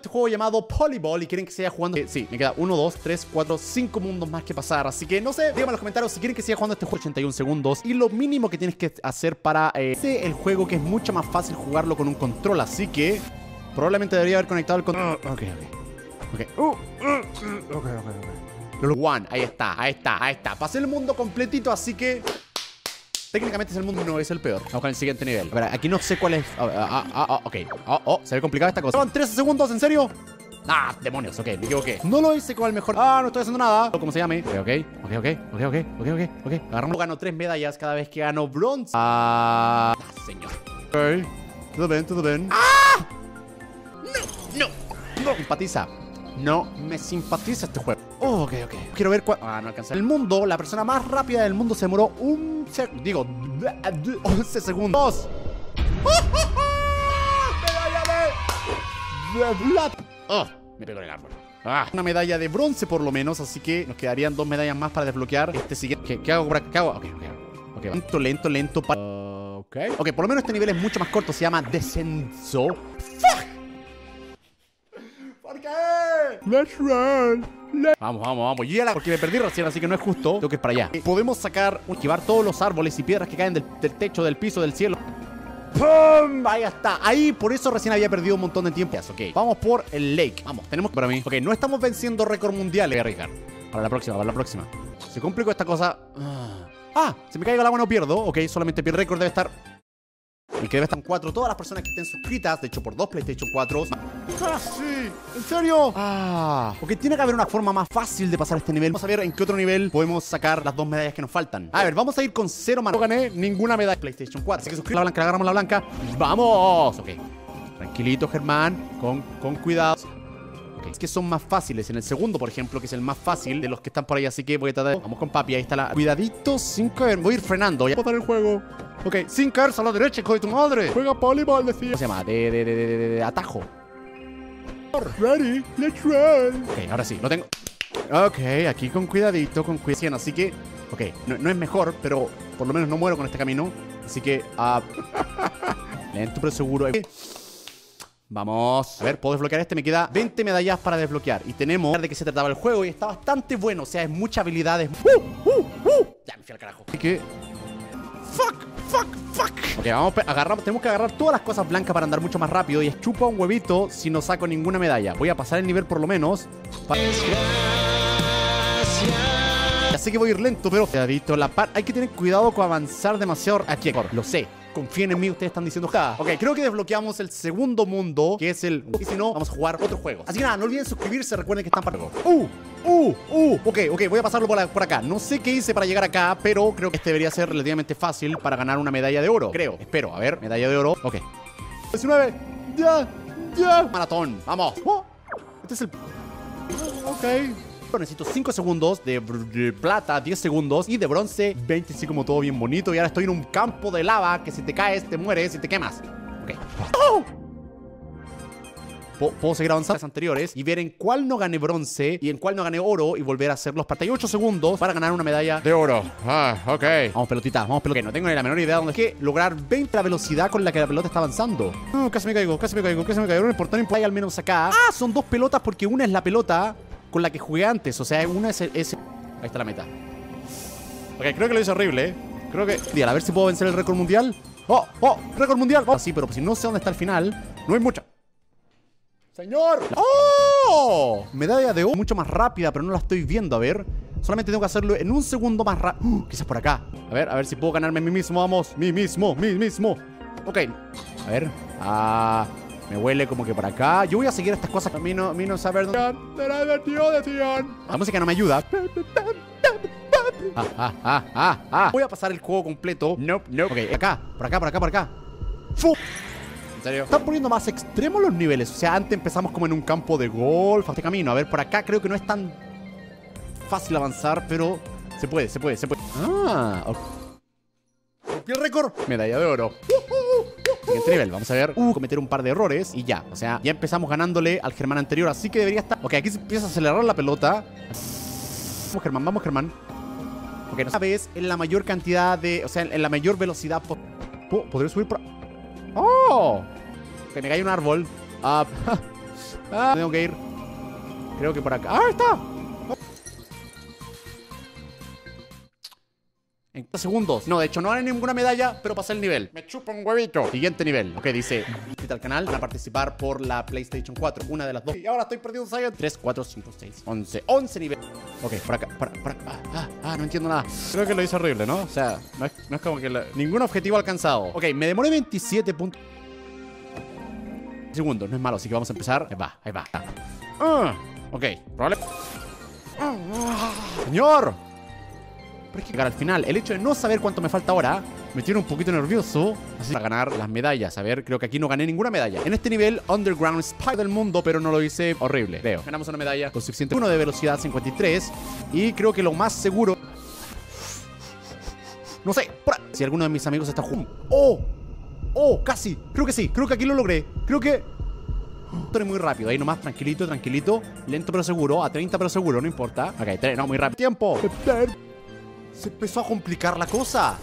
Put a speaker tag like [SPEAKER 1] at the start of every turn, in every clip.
[SPEAKER 1] este juego llamado Polyball y quieren que siga jugando. Eh, sí, me queda 1, 2, 3, 4, 5 mundos más que pasar. Así que no sé, díganme en los comentarios si quieren que siga jugando este juego 81 segundos. Y lo mínimo que tienes que hacer para eh, este el juego que es mucho más fácil jugarlo con un control. Así que probablemente debería haber conectado el control. ok, ok. Ok. Uh, uh, uh, ok, ok, ok. One, ahí está, ahí está, ahí está. Pasé el mundo completito, así que Técnicamente es el mundo no es el peor. Vamos con el siguiente nivel. A ver, aquí no sé cuál es. Ah, ah, ah, ah ok. Oh, oh, se ve complicada esta cosa. Son 13 segundos, ¿en serio? Ah, demonios, ok, me equivoqué. No lo hice con el mejor. Ah, no estoy haciendo nada. ¿Cómo se llame? Ok, ok, ok, ok, ok, ok, ok, ok. Agarramos. Gano tres medallas cada vez que gano bronce. Ah, señor. Ok. Todo bien, todo bien. ¡Ah! No, no, no. Simpatiza. No me simpatiza este juego. Quiero ver cuál. Ah, no alcanzé. El mundo, la persona más rápida del mundo se demoró un. Digo, 11 segundos. ¡Medalla de. plata! Oh, me pegó en el árbol. Ah, una medalla de bronce por lo menos, así que nos quedarían dos medallas más para desbloquear este siguiente. ¿Qué, hago por acá? ¿Qué hago? Ok, ok. Ok, lento, lento, lento. ok. Ok, por lo menos este nivel es mucho más corto. Se llama descenso. ¡Fuck! ¿Por qué? Let's Vamos, vamos, vamos. Yo la... Porque me perdí recién, así que no es justo. Tengo que ir para allá. Podemos sacar, esquivar todos los árboles y piedras que caen del, techo, del piso, del cielo. ¡Pum! Ahí está. Ahí, por eso recién había perdido un montón de tiempo. Ok, vamos por el lake. Vamos, tenemos para mí. Ok, no estamos venciendo récord mundial. Voy a arriesgar. Para la próxima, para la próxima. Se complicó esta cosa. Ah, ah se me caiga el agua, no pierdo. Ok, solamente mi récord debe estar y que debe estar en 4 todas las personas que estén suscritas, de hecho por dos PlayStation 4. ¡Casi! ¿En serio? Ah, porque tiene que haber una forma más fácil de pasar este nivel. Vamos a ver en qué otro nivel podemos sacar las dos medallas que nos faltan. A ver, vamos a ir con cero manos. No gané ninguna medalla de PlayStation 4. Así que suscríbete la blanca, agarramos la blanca. ¡Vamos! Ok. Tranquilito, Germán. Con, con cuidado. Es que son más fáciles. En el segundo, por ejemplo, que es el más fácil de los que están por ahí. Así que voy a tratar. Vamos con papi. Ahí está la. Cuidadito sin caer. Voy a ir frenando. Ya botar el juego. Ok, sin caer a la derecha, hijo de tu madre. Juega polyball, decía. ¿Cómo se llama? De, de, de, de, de atajo. Ready, let's run. Ok, ahora sí, lo tengo. Ok, aquí con cuidadito, con cuidado. Así que, ok, no, es mejor, pero por lo menos no muero con este camino. Así que, uh, lento pero seguro. Vamos. A ver, puedo desbloquear este. Me queda 20 medallas para desbloquear. Y tenemos de qué se trataba el juego. Y está bastante bueno. O sea, es mucha habilidad. ¡Uh! ¡Uh! ¡Uh! Ya me fui al carajo. Así que. ¡Fuck! ¡Fuck! ¡Fuck! Ok, vamos a agarrar. Tenemos que agarrar todas las cosas blancas para andar mucho más rápido. Y es chupa un huevito si no saco ninguna medalla. Voy a pasar el nivel por lo menos. Así que voy a ir lento, pero. Cuidadito, la par. Hay que tener cuidado con avanzar demasiado. Aquí, lo sé confíen en mí, ustedes están diciendo ja. Ok, creo que desbloqueamos el segundo mundo, que es el... Y si no, vamos a jugar otro juego. Así que nada, no olviden suscribirse, recuerden que están para... ¡Uh! ¡Uh! ¡Uh! Ok, ok, voy a pasarlo por, acá. No sé qué hice para llegar acá, pero creo que este debería ser relativamente fácil para ganar una medalla de oro. Creo, espero. A ver, medalla de oro. Ok. 19. Ya, ya. Maratón, vamos. Oh, este es el... Ok necesito 5 segundos, de, plata 10 segundos y de bronce 20, así como todo bien bonito. Y ahora estoy en un campo de lava que si te caes, te mueres y te quemas. Ok. ¡Oh! Puedo seguir avanzando las anteriores y ver en cuál no gané bronce y en cuál no gané oro y volver a hacer los 48 segundos para ganar una medalla de oro. Ah, ok. Vamos, pelotita, vamos, pelotita. No tengo ni la menor idea de dónde es que lograr 20 la velocidad con la que la pelota está avanzando. casi me caigo, casi me caigo, casi me caigo. No importa, no importa. Hay al menos acá. Ah, son dos pelotas porque una es la pelota con la que jugué antes. O sea, una es, Ahí está la meta. Ok, creo que lo hice horrible, ¿eh? Creo que... a ver si puedo vencer el récord mundial. ¡Oh! ¡Oh! ¡Récord mundial! Oh, sí, pero si no sé dónde está el final, no hay mucha... ¡Señor! ¡Oh! Medalla de oro mucho más rápida, pero no la estoy viendo. A ver. Solamente tengo que hacerlo en un segundo más rápido. Uh, quizás por acá. A ver, a ver si puedo ganarme a mí mismo. Vamos. Mí mismo, mí mismo. Ok. A ver. Ah... Me huele como que por acá. Yo voy a seguir estas cosas. A mí no, a mí no saber dónde. La música no me ayuda. Ah, ah, ah, ah, ah. Voy a pasar el juego completo. No, no. Ok, acá, por acá, por acá, por acá. ¡Fu! ¿En serio? Están poniendo más extremos los niveles. O sea, antes empezamos como en un campo de golf. Este camino. A ver, por acá creo que no es tan fácil avanzar, pero se puede, se puede, se puede. Ah, ok. el récord. Medalla de oro. Siguiente nivel, vamos a ver, uh, cometer un par de errores y ya. O sea, ya empezamos ganándole al Germán anterior, así que debería estar... Ok, aquí se empieza a acelerar la pelota. Vamos, Germán, vamos, Germán. Ok, no sabes en la mayor cantidad de... O sea, en la mayor velocidad... ¿Podré subir por...? ¡Oh! Que me cae un árbol. Ah, Ah, tengo que ir. Creo que por acá. ¡Ah, está! Segundos. No, de hecho, no gané ninguna medalla, pero pasé el nivel. Me chupa un huevito. Siguiente nivel. Ok, dice: Suscríbete al canal para participar por la PlayStation 4. Una de las dos. Y ahora estoy perdiendo Saiyan. 3, 4, 5, 6, 11. 11 niveles. Ok, por acá. Por, por acá. Ah, ah, ah, no entiendo nada. Creo que lo hice horrible, ¿no? O sea, no es, no es como que. Ningún objetivo alcanzado. Ok, me demoré 27 puntos. Segundos, no es malo, así que vamos a empezar. Ahí va, ahí va. Ah, ok, probable. Señor. Pero es que llegar al final, el hecho de no saber cuánto me falta ahora me tiene un poquito nervioso. Para ganar las medallas. A ver, creo que aquí no gané ninguna medalla. En este nivel, Underground Spy del mundo, pero no lo hice horrible. Veo, ganamos una medalla con suficiente. Uno de velocidad 53. Y creo que lo más seguro. No sé, si alguno de mis amigos está jugando. ¡Oh! ¡Oh! Casi. Creo que sí. Creo que aquí lo logré. Creo que. Estoy muy rápido, ahí nomás, tranquilito, tranquilito Lento pero seguro, a 30 pero seguro, no importa Ok, no, muy rápido Tiempo se empezó a complicar la cosa.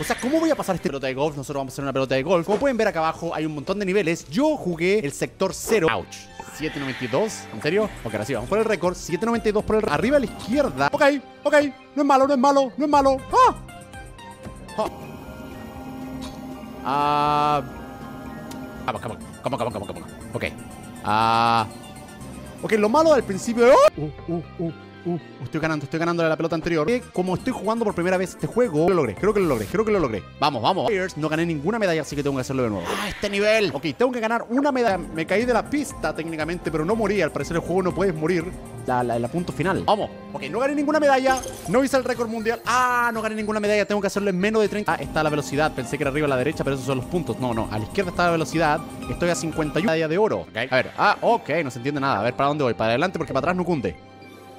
[SPEAKER 1] O sea, ¿cómo voy a pasar este pelota de golf? Nosotros vamos a hacer una pelota de golf. Como pueden ver acá abajo, hay un montón de niveles. Yo jugué el sector 0. Ouch. 792. ¿En serio? Ok, ahora sí, vamos por el récord. 792 por el Arriba a la izquierda. Ok, ok. No es malo, no es malo, no es malo. ¡Ah! ¡Ah! Vamos, vamos, vamos, vamos, vamos. Ok. Ah. Ok, lo malo al principio. ¡Oh! Uh, uh, uh. Uh, estoy ganando, estoy ganando la pelota anterior. como estoy jugando por primera vez este juego, lo logré, creo que lo logré, creo que lo logré. Vamos, vamos. No gané ninguna medalla, así que tengo que hacerlo de nuevo. ¡Ah, este nivel! Ok, tengo que ganar una medalla. Me caí de la pista técnicamente, pero no morí. Al parecer el juego no puedes morir. La, la, punto final. Vamos. Ok, no gané ninguna medalla. No hice el récord mundial. Ah, no gané ninguna medalla. Tengo que hacerlo en menos de 30. Ah, está la velocidad. Pensé que era arriba a la derecha, pero esos son los puntos. No, no. A la izquierda está la velocidad. Estoy a 51 medalla de oro. Okay. A ver. Ah, ok. No se entiende nada. A ver, ¿para dónde voy? Para adelante porque para atrás no cunde.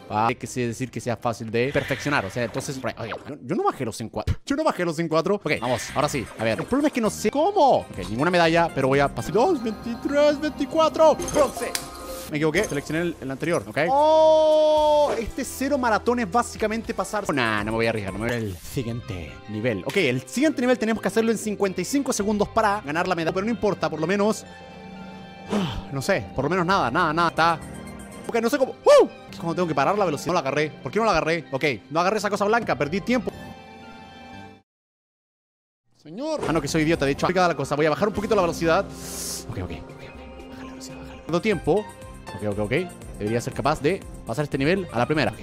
[SPEAKER 1] Hay que decir que sea fácil de perfeccionar. O sea, entonces, oye, yo, no bajé los en 4. Yo no bajé los en 4. Ok, vamos, ahora sí. A ver, el problema es que no sé cómo. Ok, ninguna medalla, pero voy a pasar 2, 23, 24, 11. Me equivoqué, seleccioné el, anterior, ¿ok? ¡Oh! Este cero maratón es básicamente pasar... Nah, no me voy a arriesgar, no me voy a el siguiente nivel. Ok, el siguiente nivel tenemos que hacerlo en 55 segundos para ganar la medalla, pero no importa, por lo menos... No sé, por lo menos nada, nada, nada, está Ok, no sé cómo. ¡Uh! ¿Cómo tengo que parar la velocidad? No la agarré. ¿Por qué no la agarré? Ok, no agarré esa cosa blanca, perdí tiempo. Señor. Ah, no, que soy idiota. De hecho, aplicada la cosa. Voy a bajar un poquito la velocidad. Ok, ok, ok. ok. Baja la velocidad, baja. Perdo tiempo. Ok, ok, ok. Debería ser capaz de pasar este nivel a la primera. Ok.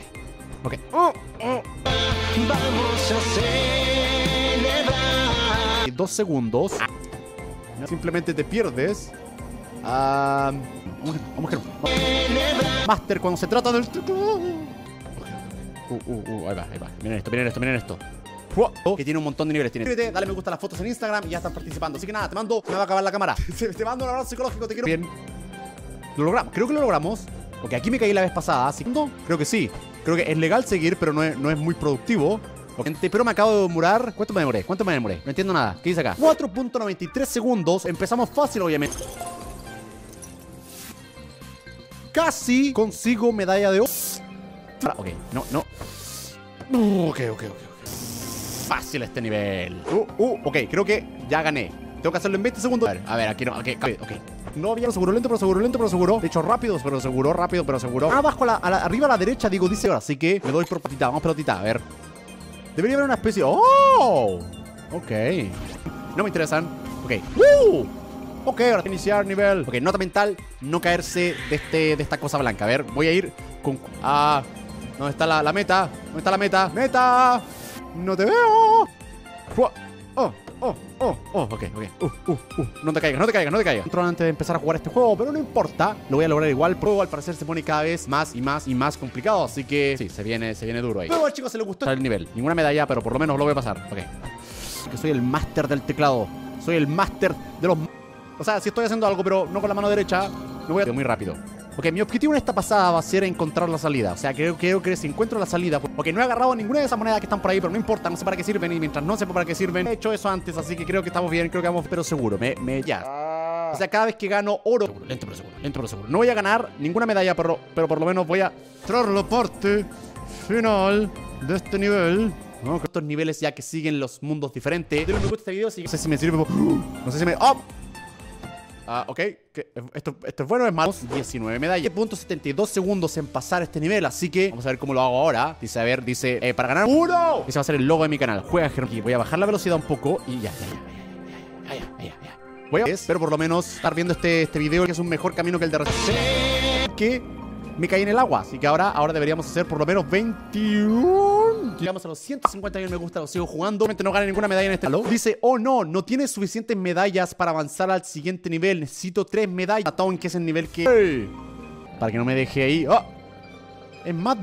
[SPEAKER 1] Ok. Oh, oh. Vamos a Dos segundos. Simplemente te pierdes. Ah. Vamos, vamos, Master cuando se trata del. Uh, uh, uh, ahí va, ahí va. Miren esto, miren esto, miren esto. Que tiene un montón de niveles. Tiene. dale me gusta a las fotos en Instagram y ya están participando. Así que nada, te mando. Me va a acabar la cámara. te mando un abrazo psicológico, te quiero. Bien. Lo logramos, creo que lo logramos. Porque aquí me caí la vez pasada. ¿sí? Creo que sí. Creo que es legal seguir, pero no es, no es muy productivo. Pero me acabo de demorar. ¿Cuánto me demoré? ¿Cuánto me demoré? No entiendo nada. ¿Qué dice acá? 4.93 segundos. Empezamos fácil, obviamente. Casi consigo medalla de oro. Ok, no, no. Ok, ok, ok. Fácil este nivel. Uh, uh, ok, creo que ya gané. Tengo que hacerlo en 20 segundos. A ver, a ver aquí no. Ok, ok. No había seguro, lento, pero seguro, lento, pero seguro. De hecho, rápido, pero seguro, rápido, pero seguro. Abajo, a la, arriba a la derecha, digo, dice ahora. Así que me doy por pelotita. Vamos pelotita, a ver. Debería haber una especie. ¡Oh! Ok. No me interesan. Ok. ¡Uh! Ok, ahora iniciar nivel. Ok, nota mental, no caerse de, este, de esta cosa blanca. A ver, voy a ir con... Ah, ¿dónde está la, meta? ¿Dónde está la meta? ¡Meta! ¡No te veo! Oh, oh, oh, oh, ok, ok. Uh, uh, uh. No te caigas, no te caigas, no te caigas. Entro antes de empezar a jugar este juego, pero no importa. Lo voy a lograr igual. Pero al parecer se pone cada vez más y más y más complicado. Así que sí, se viene, se viene duro ahí. Pero chicos, se les gustó el nivel. Ninguna medalla, pero por lo menos lo voy a pasar. Ok. Que soy el máster del teclado. Soy el máster de los o sea, si estoy haciendo algo, pero no con la mano derecha, no voy a... Muy rápido. Ok, mi objetivo en esta pasada va a ser encontrar la salida. O sea, creo, creo que si encuentro la salida... Ok, no he agarrado ninguna de esas monedas que están por ahí, pero no importa, no sé para qué sirven. Y mientras no sepa para qué sirven, he hecho eso antes, así que creo que estamos bien, creo que vamos, pero seguro. Me, me, ya. O sea, cada vez que gano oro... lento pero seguro, lento pero seguro. No voy a ganar ninguna medalla, pero, pero por lo menos voy a... Entrar la parte final de este nivel. ¿no? Estos niveles ya que siguen los mundos diferentes. De me gusta este video, no sé si me sirve... No sé si me... ¡Oh! Ah, ok. Esto, esto es bueno, es malo. 19 medallas. 72 segundos en pasar este nivel. Así que vamos a ver cómo lo hago ahora. Dice, a ver, dice, eh, para ganar uno. Ese va a ser el logo de mi canal. Juega Aquí Voy a bajar la velocidad un poco y ya, ya, ya, ya, ya, ya, ya. Voy a pero por lo menos estar viendo este, este video que es un mejor camino que el de que me caí en el agua. Así que ahora, ahora deberíamos hacer por lo menos 21. Llegamos a los 150 me gusta, lo sigo jugando. No gané ninguna medalla en este lado. Dice, oh no, no tienes suficientes medallas para avanzar al siguiente nivel. Necesito tres medallas. en que es el nivel que... Para que no me deje ahí. ¡Oh! Es más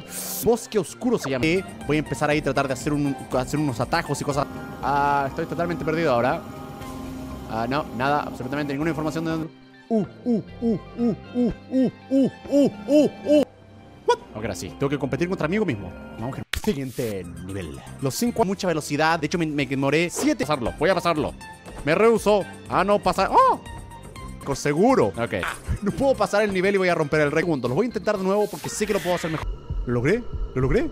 [SPEAKER 1] bosque oscuro se llama. Voy a empezar ahí a tratar de hacer, un, hacer unos atajos y cosas. Ah, estoy totalmente perdido ahora. Ah, no, nada, absolutamente ninguna información de dónde uh, uh, uh, uh, uh, uh, uh, uh, uh, uh. What? Ahora sí, tengo que competir contra mí mismo. Vamos a Siguiente nivel. Los 5 a mucha velocidad. De hecho, me, me demoré 7 pasarlo. Voy a pasarlo. Me rehuso. Ah, no, pasar. ¡Oh! Con seguro. Ok. No puedo pasar el nivel y voy a romper el segundo. Lo voy a intentar de nuevo porque sé que lo puedo hacer mejor. ¿Lo logré? ¿Lo logré?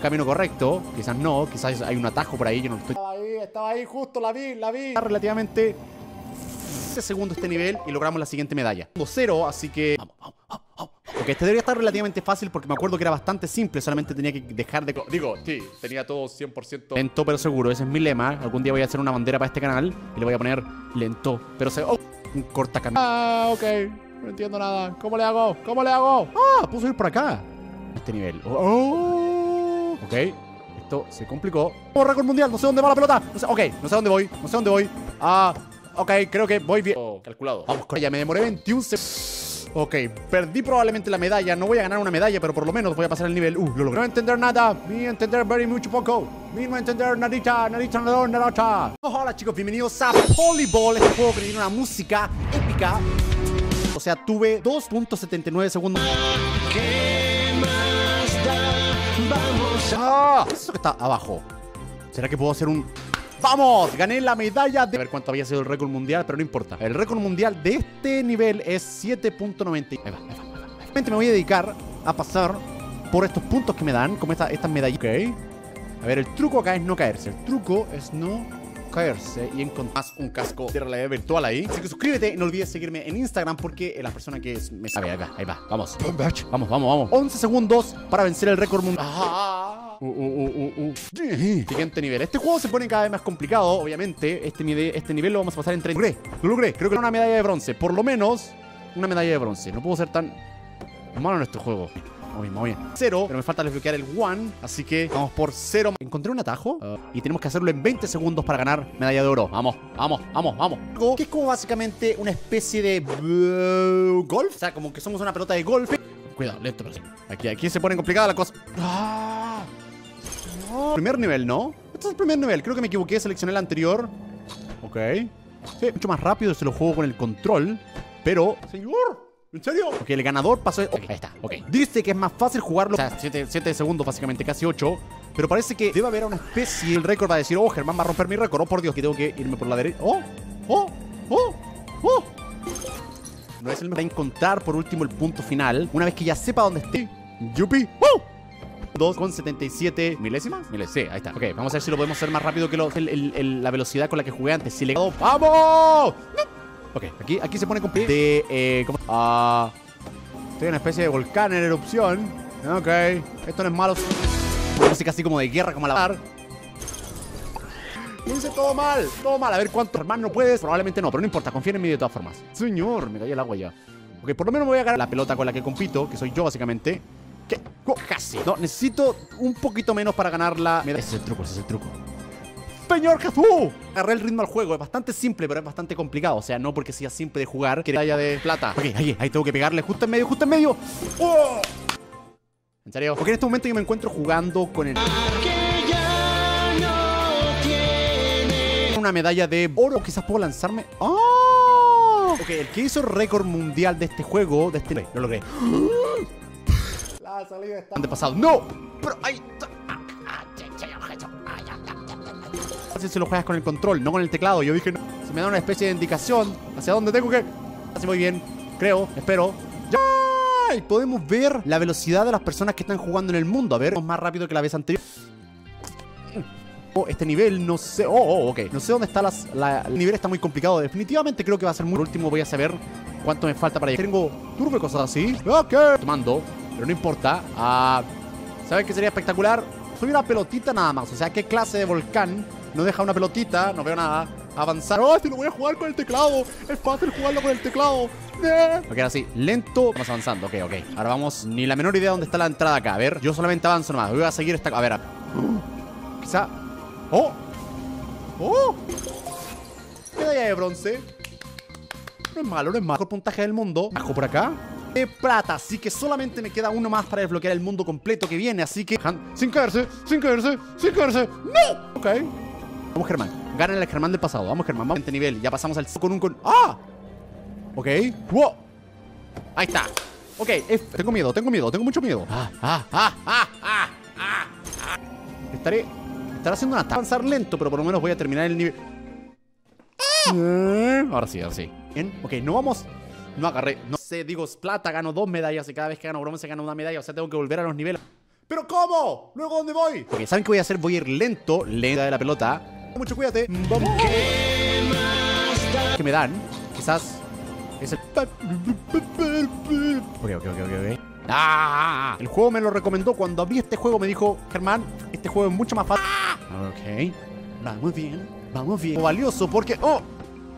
[SPEAKER 1] camino correcto. Quizás no. Quizás hay un atajo por ahí. Yo no estoy. Estaba ahí, estaba ahí, justo la vi, la vi. Relativamente segundo este nivel y logramos la siguiente medalla. Cero, así que... Vamos, Ok, este debería estar relativamente fácil porque me acuerdo que era bastante simple, solamente tenía que dejar de... Digo, sí, tenía todo 100% lento pero seguro, ese es mi lema. Algún día voy a hacer una bandera para este canal y le voy a poner lento, pero se... Oh, un cortacamino. Ah, ok, no entiendo nada. ¿Cómo le hago? ¿Cómo le hago? Ah, puedo ir por acá. Este nivel. Oh, ok, esto se complicó. Oh, récord mundial, no sé dónde va la pelota. No sé, ok, no sé dónde voy, no sé dónde voy. Ah... Ok, creo que voy bien. Oh, calculado. Vamos ella. Me demoré 21 segundos. Ok, perdí probablemente la medalla. No voy a ganar una medalla, pero por lo menos voy a pasar el nivel. Uh, lo logré. No entender nada. Mi entender very mucho poco. Mi no entender nadita, nadita, nadita, nadita. hola chicos, bienvenidos a Polyball. Este juego que tiene una música épica. O sea, tuve 2.79 segundos. ¿Qué más da? Vamos a... Ah, eso que está abajo. ¿Será que puedo hacer un ¡Vamos! Gané la medalla de... A ver cuánto había sido el récord mundial, pero no importa. El récord mundial de este nivel es 7.90. Ahí va, ahí va, Me voy a dedicar a pasar por estos puntos que me dan, como esta, estas medallas. Ok. A ver, el truco acá es no caerse. El truco es no caerse y encontrar más un casco de realidad virtual ahí. Así que suscríbete y no olvides seguirme en Instagram porque la persona que es, me sabe acá. Ahí va, vamos. Vamos, vamos, vamos. 11 segundos para vencer el récord mundial. Uh, uh, uh, Siguiente nivel. Este juego se pone cada vez más complicado, obviamente. Este, nivel, este nivel lo vamos a pasar en 30. Lo logré, lo logré. Creo que era una medalla de bronce. Por lo menos, una medalla de bronce. No puedo ser tan malo en este juego. Muy bien, muy bien. Cero, pero me falta desbloquear el one. Así que vamos por cero. Encontré un atajo y tenemos que hacerlo en 20 segundos para ganar medalla de oro. Vamos, vamos, vamos, vamos. Que es como básicamente una especie de golf. O sea, como que somos una pelota de golf. Cuidado, lento, pero sí. Aquí, aquí se pone complicada la cosa. ¡Ah! Primer nivel, ¿no? Este es el primer nivel. Creo que me equivoqué, seleccioné el anterior. Ok. Sí, mucho más rápido se lo juego con el control. Pero... ¡Señor! ¿En serio? Ok, el ganador pasó... ahí está, ok. Dice que es más fácil jugarlo... O sea, 7 segundos básicamente, casi 8. Pero parece que debe haber una especie... El récord va a decir, oh, Germán va a romper mi récord. Oh, por Dios, que tengo que irme por la derecha. Oh, oh, oh, oh. No es el mejor. encontrar por último el punto final. Una vez que ya sepa dónde esté. Yupi. ¡Oh! 2,77 milésimas. Milésimas, sí, ahí está. Ok, vamos a ver si lo podemos hacer más rápido que la velocidad con la que jugué antes. Si le... ¡Vamos! Ok, aquí, aquí se pone complicado. De, eh. Ah, estoy en una especie de volcán en erupción. Ok, esto no es malo. Música así como de guerra, como la bar. hice todo mal, todo mal. A ver cuánto hermano no puedes. Probablemente no, pero no importa, confía en mí de todas formas. Señor, me caí el agua ya. Ok, por lo menos me voy a ganar la pelota con la que compito, que soy yo básicamente. ¿Qué? casi. No, necesito un poquito menos para ganarla. Ese es el truco, ese es el truco. Señor Jesús. Agarré el ritmo al juego. Es bastante simple, pero es bastante complicado. O sea, no porque sea simple de jugar, que haya de plata. Ok, ahí, ahí tengo que pegarle justo en medio, justo en medio. ¡Oh! ¿En serio? Porque en este momento yo me encuentro jugando con el... Una medalla de oro. Quizás puedo lanzarme... ¡Oh! Ok, el que hizo récord mundial de este juego, de este... Lo logré. La salida está... pasado. ¡No! Pero ahí... si lo juegas con el control, no con el teclado. Yo dije, no. se me da una especie de indicación hacia dónde tengo que... Así muy bien, creo, espero. ¡Ya! Y podemos ver la velocidad de las personas que están jugando en el mundo. A ver, más rápido que la vez anterior. Oh, este nivel, no sé. Oh, oh, ok. No sé dónde está las, el nivel, está muy complicado. Definitivamente creo que va a ser muy. Por último, voy a saber cuánto me falta para llegar. Tengo turbo y cosas así. Ok. Tomando, pero no importa. Ah, ¿Sabes qué sería espectacular? Soy una pelotita nada más. O sea, ¿qué clase de volcán no deja una pelotita? No veo nada. Avanzar. ¡Oh, si lo voy a jugar con el teclado! Es fácil jugarlo con el teclado. Ok, ahora sí, lento. Vamos avanzando, ok, ok. Ahora vamos, ni la menor idea de dónde está la entrada acá. A ver, yo solamente avanzo nomás. Voy a seguir esta. A ver, a... quizá ¡Oh! ¡Oh! Medalla de bronce. No es malo, no es malo. Mejor puntaje del mundo. Bajo por acá. De plata, así que solamente me queda uno más para desbloquear el mundo completo que viene. Así que. Sin caerse, sin caerse, sin caerse. ¡No! Ok. Vamos, Germán. Gana el Germán del pasado. Vamos, Germán. Vamos. Este nivel. Ya pasamos al con un con. ¡Ah! Ok. ¡Wow! Ahí está. Ok. Tengo miedo, tengo miedo, tengo mucho miedo. ah, ah, ah, ah, ah. ah. Estaré Estará haciendo una avanzar lento, pero por lo menos voy a terminar el nivel. Eh, ahora sí, ahora sí. Bien, ok, no vamos. No agarré. No sé, digo, plata, gano dos medallas y cada vez que gano bronce gano una medalla. O sea, tengo que volver a los niveles. ¿Pero cómo? ¿Luego dónde voy? Ok, ¿saben qué voy a hacer? Voy a ir lento, lenta de la pelota. Mucho cuídate. Vamos. ¿Qué me dan? Quizás es el. Ok, ok, ok, ok. ¡Ah! El juego me lo recomendó cuando vi este juego. Me dijo, Germán, este juego es mucho más fácil. Ok. Vamos bien. Vamos bien. Valioso porque... ¡Oh!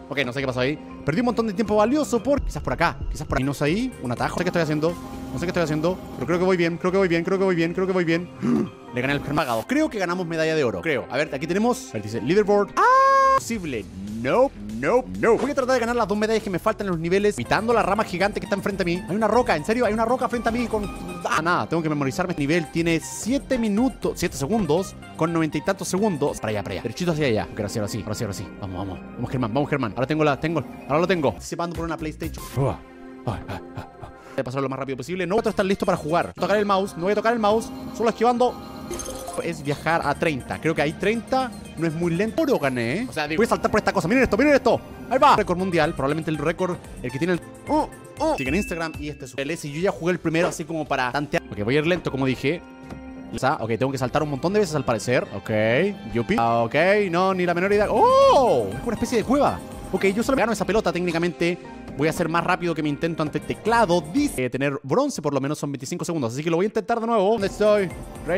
[SPEAKER 1] Ok, no sé qué pasó ahí. Perdí un montón de tiempo valioso por... Quizás por acá. Quizás por ahí. No sé ahí. Un atajo. No sé qué estoy haciendo. No sé qué estoy haciendo. Pero creo que voy bien. Creo que voy bien. Creo que voy bien. Creo que voy bien. Le gané el Germagado. Creo que ganamos medalla de oro. Creo. A ver, aquí tenemos... Dice leaderboard. ¡Ah! Posible. No, no, no. Voy a tratar de ganar las dos medallas que me faltan en los niveles, evitando la rama gigante que está enfrente a mí. Hay una roca, en serio, hay una roca frente a mí con... Ah, nada, tengo que memorizarme. Este nivel tiene 7 minutos, 7 segundos, con 90 y tantos segundos. Para allá, para allá. Derechito hacia allá. Ahora sí, ahora sí, ahora sí, ahora sí. Vamos, vamos. Vamos, Germán, vamos, Germán. Ahora tengo la, tengo, ahora lo tengo. Participando por una PlayStation. Voy a pasarlo lo más rápido posible. No voy a estar listo para jugar. Tocar el mouse, no voy a tocar el mouse. Solo esquivando es viajar a 30. Creo que ahí 30 no es muy lento. Pero gané, ¿eh? O sea, voy a saltar por esta cosa. Miren esto, miren esto. Ahí va. Récord mundial. Probablemente el récord, el que tiene el. ¡Oh! ¡Oh! Sigue en Instagram y este es su LS. Y yo ya jugué el primero así como para tantear. Ok, voy a ir lento, como dije. Ok, tengo que saltar un montón de veces al parecer. Ok, yupi. Ah, ok, no, ni la menor idea. ¡Oh! Es una especie de cueva. Ok, yo solo gano esa pelota técnicamente Voy a ser más rápido que mi intento ante el teclado. Dice tener bronce por lo menos son 25 segundos. Así que lo voy a intentar de nuevo. ¿Dónde estoy?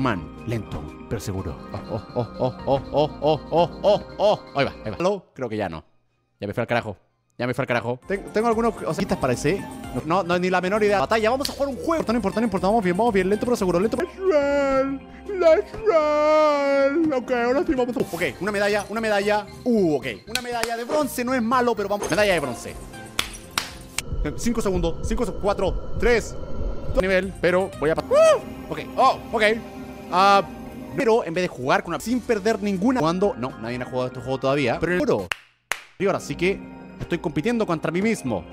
[SPEAKER 1] Man, lento, pero seguro. Oh, oh, oh, oh, oh, oh, oh, oh, oh. Ahí va, ahí va. Creo que ya no. Ya me fue al carajo. Ya me fue al carajo. Tengo, algunos cositas para ese. No, no, ni la menor idea. Batalla, vamos a jugar un juego. No importa, no importa. Vamos bien, vamos bien. Lento pero seguro. Lento pero. Let's run. Ok, ahora sí vamos. Ok, una medalla, una medalla. Uh, ok. Una medalla de bronce no es malo, pero vamos. Medalla de bronce. 5 segundos, 5, 4, 3 nivel, pero voy a ¡Uh! Ok, oh, ok uh, Pero en vez de jugar con una... sin perder ninguna Cuando, no, nadie ha jugado este juego todavía Pero en el oro Así que estoy compitiendo contra mí mismo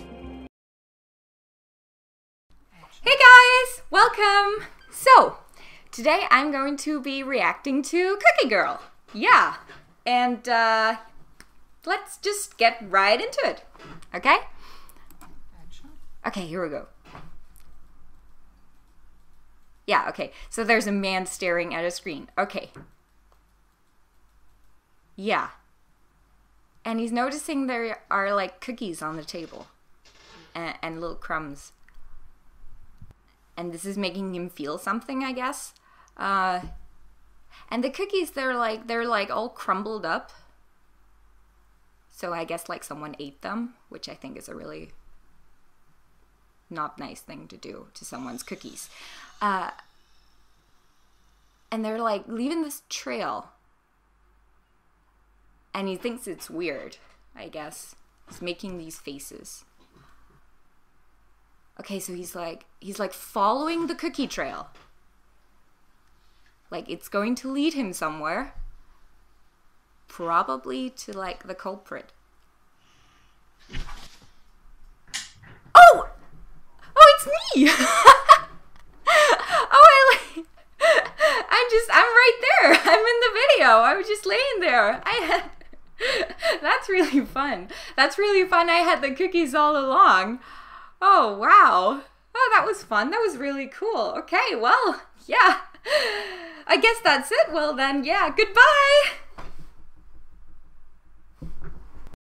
[SPEAKER 2] Hey guys, welcome! So, today I'm going to be reacting to Cookie Girl. Yeah, and uh, let's just get right into it, okay? Okay, here we go. Yeah, okay. So there's a man staring at a screen. Okay. Yeah. And he's noticing there are like cookies on the table and, and little crumbs. And this is making him feel something, I guess. Uh, and the cookies, they're like they're like all crumbled up. So I guess like someone ate them, which I think is a really not nice thing to do to someone's cookies. Uh, and they're like leaving this trail. And he thinks it's weird, I guess. He's making these faces. Okay, so he's like he's like following the cookie trail. Like it's going to lead him somewhere. Probably to like the culprit. It's me. oh, I like. I'm just. I'm right there. I'm in the video. I was just laying there. I had. That's really fun. That's really fun. I had the cookies all along. Oh wow. Oh, that was fun. That was really cool. Okay, well, yeah. I guess that's it. Well then, yeah. Goodbye.